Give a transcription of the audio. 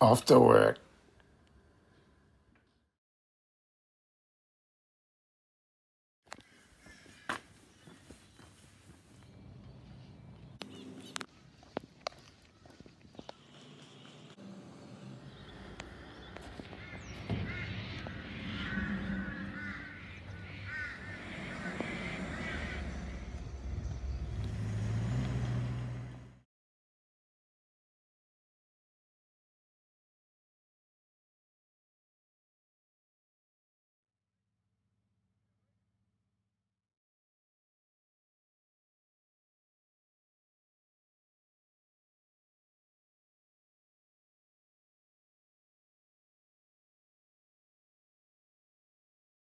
after work.